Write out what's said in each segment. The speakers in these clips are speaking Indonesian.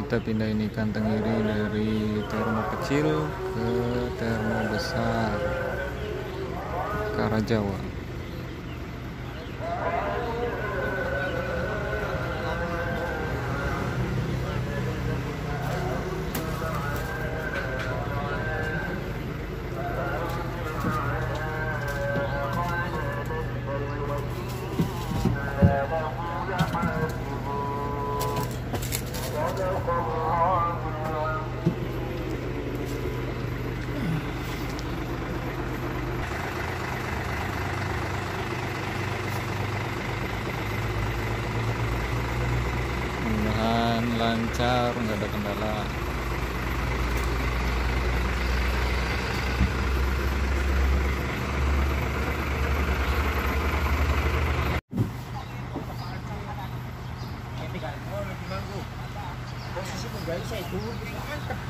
kita pindahin ikan tenggiri dari termo kecil ke termo besar Karajawa mudah-mudahan lancar nggak ada kendala posisi menggali saya dulu. Kita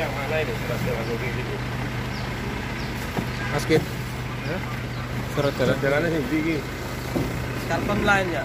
yang mana ini? Surat jalan mobil itu? Mas Kit. Surat jalan. Jalannya sih tinggi. Karton lain ya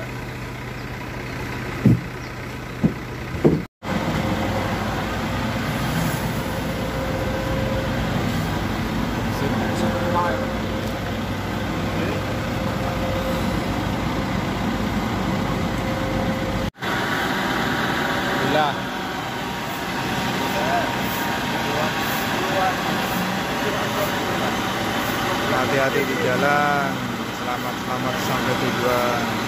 hati-hati di jalan. Selamat selamat sampai tujuan